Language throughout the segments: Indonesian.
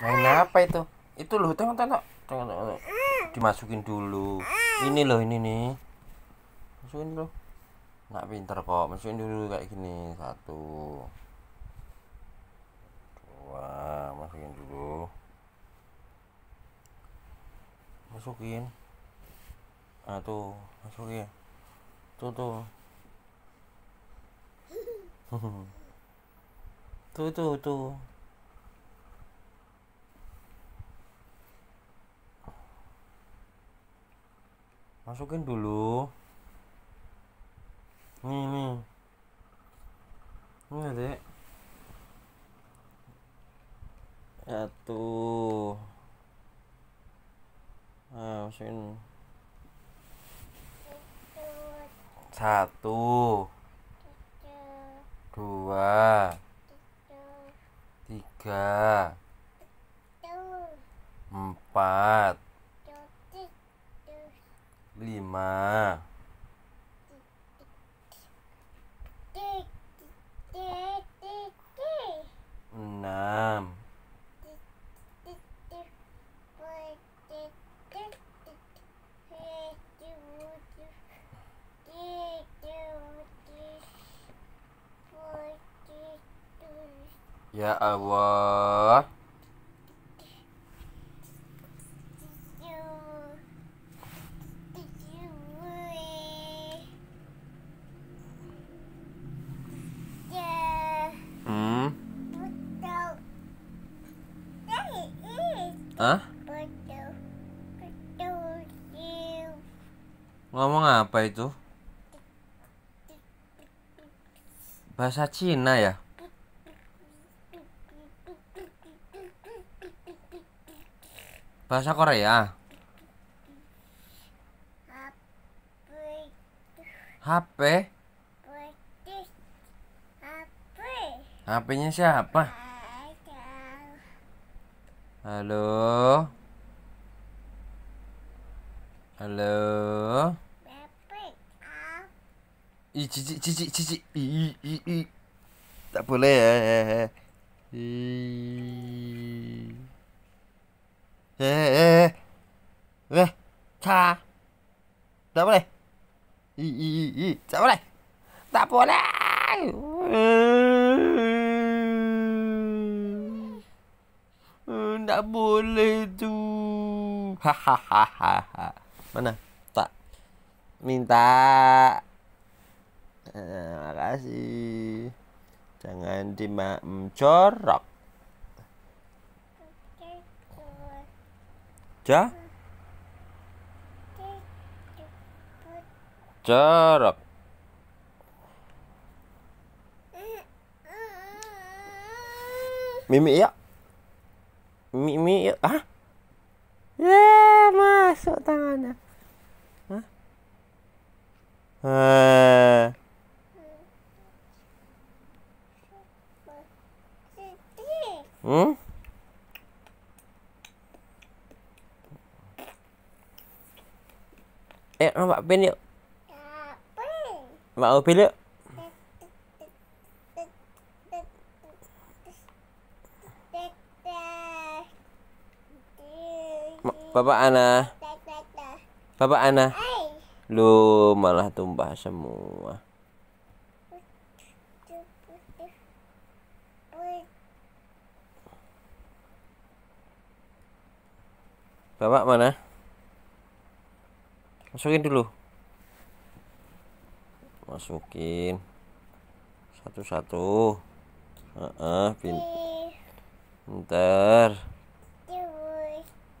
main apa itu? Itu loh tengok tengok tengok. Tengok dimasukin dulu. Ini loh ini nih. Masukin dulu. Nggak pinter kok masukin dulu kayak gini. Satu. Dua masukin dulu. Masukin. Ah tuh masukin. Tuh tuh. Tuh tuh tuh masukin dulu. Nih nih. Ini dek ya tuh. Nah, masukin. Satu. Dua. Tiga. Empat lima. Enam. Ya Allah Hah? ngomong apa itu? Bahasa Cina ya? Bahasa Korea? HP HP-nya siapa halo halo Ih, cici, cici, cici. Ih, ih, ih. Tak boleh ya. Ih. Eh, eh. Eh, ca. Tak boleh. Ih, ih, ih. Tak boleh. Tak boleh. Tak boleh tu. Hahaha. Mana? Tak. Minta. Eh, makasih. Jangan dimak corok. Ja? Corok. Mimi ya. Mimi ya. Ah? Ya, masuk tangannya. Hah? Eh. Hmm? Eh, Mbak Ben yuk. Mbak Opel yuk. Bapak Ana. Bapak Ana. Lu malah tumpah semua. Bapak mana? Masukin dulu. Masukin. Satu-satu. Heeh, pin- pinter.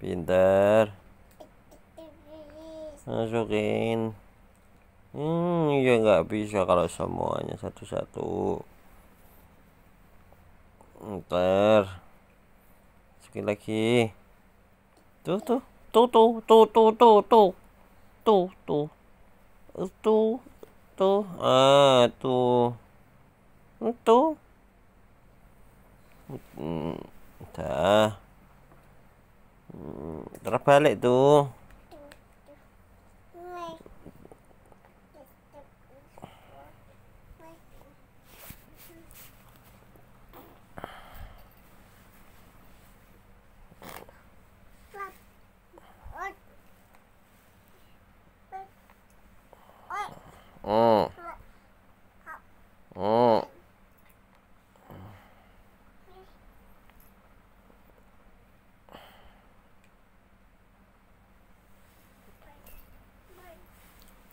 Pintar. Masukin. Hmm, ya nggak bisa kalau semuanya satu-satu. Ntar. Sekali lagi. Tuh, tuh. Tuh, tuh, tuh, tuh, tuh, tuh. Tuh, tuh. Tuh, tuh. Ah, tuh. Tuh. Hmm, Entah terbalik tuh,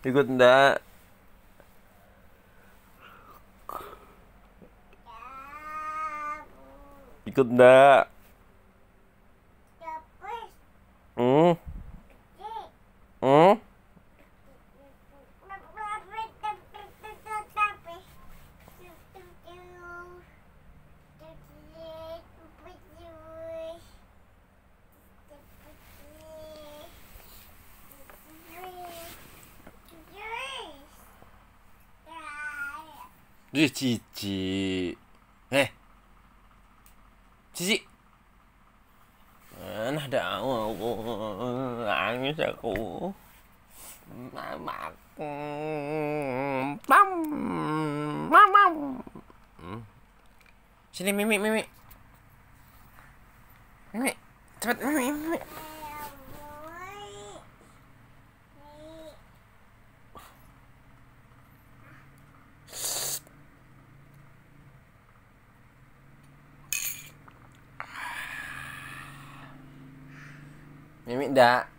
ikut ndak ikut ndak Ih, cici. Eh. Cici. Mana ada nangis aku. Mama. Pam. Mama. Sini Mimi, Mimi. Mimi, cepat Mimi, Mimi. Mimi ndak.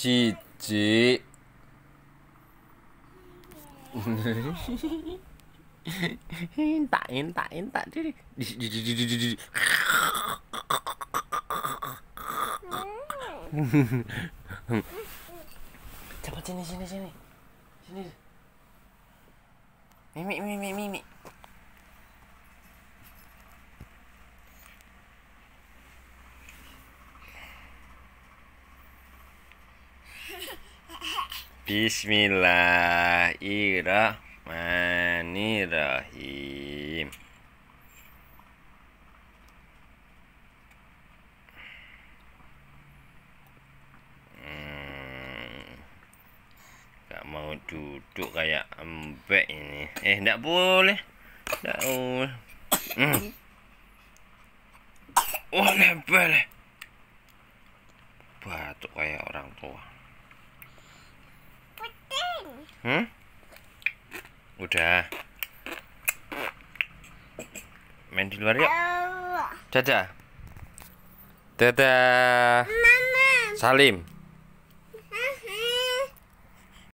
Cici. tak tak tak diri. Cepat sini sini sini. Sini. Mimi mimi mimi. Bismillahirrahmanirrahim. Hmm, gak mau duduk kayak embek ini. Eh, ndak boleh. Ndak boleh. Hmm. Boleh, boleh. Batuk kayak orang tua. Hmm? Udah. Main di luar yuk. Dadah. Dadah. Mama. Salim.